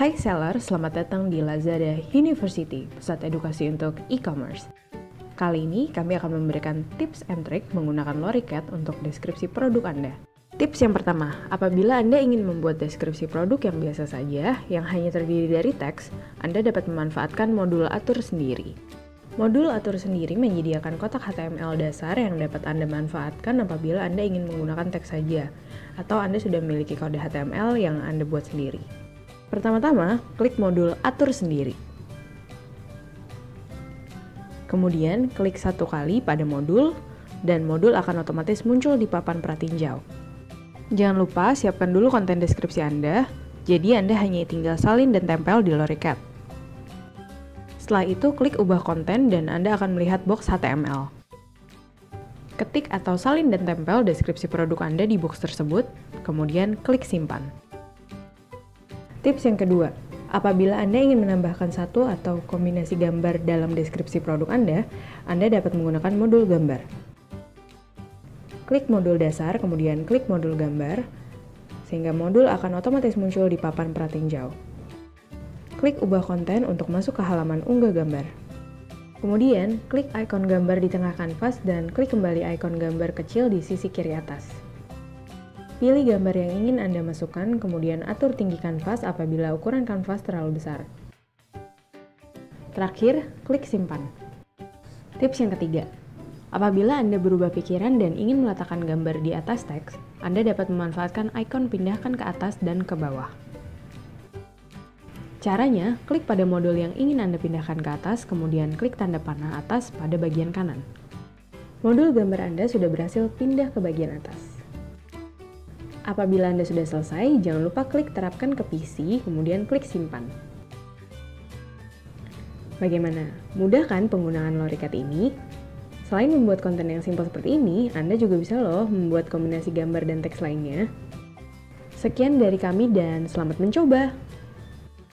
Hai seller, selamat datang di Lazada University, pusat edukasi untuk e-commerce. Kali ini kami akan memberikan tips and trick menggunakan Loricat untuk deskripsi produk Anda. Tips yang pertama, apabila Anda ingin membuat deskripsi produk yang biasa saja, yang hanya terdiri dari teks, Anda dapat memanfaatkan modul atur sendiri. Modul atur sendiri menyediakan kotak HTML dasar yang dapat Anda manfaatkan apabila Anda ingin menggunakan teks saja, atau Anda sudah memiliki kode HTML yang Anda buat sendiri. Pertama-tama, klik modul atur sendiri. Kemudian, klik satu kali pada modul, dan modul akan otomatis muncul di papan pratinjau. Jangan lupa siapkan dulu konten deskripsi Anda, jadi Anda hanya tinggal salin dan tempel di Loricat. Setelah itu, klik ubah konten dan Anda akan melihat box HTML. Ketik atau salin dan tempel deskripsi produk Anda di box tersebut, kemudian klik simpan. Tips yang kedua, Apabila Anda ingin menambahkan satu atau kombinasi gambar dalam deskripsi produk Anda, Anda dapat menggunakan modul gambar. Klik modul dasar, kemudian klik modul gambar, sehingga modul akan otomatis muncul di papan pratinjau. Klik ubah konten untuk masuk ke halaman unggah gambar. Kemudian, klik ikon gambar di tengah kanvas dan klik kembali ikon gambar kecil di sisi kiri atas. Pilih gambar yang ingin Anda masukkan, kemudian atur tinggi kanvas apabila ukuran kanvas terlalu besar. Terakhir, klik simpan. Tips yang ketiga, apabila Anda berubah pikiran dan ingin meletakkan gambar di atas teks, Anda dapat memanfaatkan ikon pindahkan ke atas dan ke bawah. Caranya, klik pada modul yang ingin Anda pindahkan ke atas, kemudian klik tanda panah atas pada bagian kanan. Modul gambar Anda sudah berhasil pindah ke bagian atas. Apabila Anda sudah selesai, jangan lupa klik terapkan ke PC, kemudian klik simpan. Bagaimana? Mudah kan penggunaan Loricat ini? Selain membuat konten yang simpel seperti ini, Anda juga bisa loh membuat kombinasi gambar dan teks lainnya. Sekian dari kami dan selamat mencoba!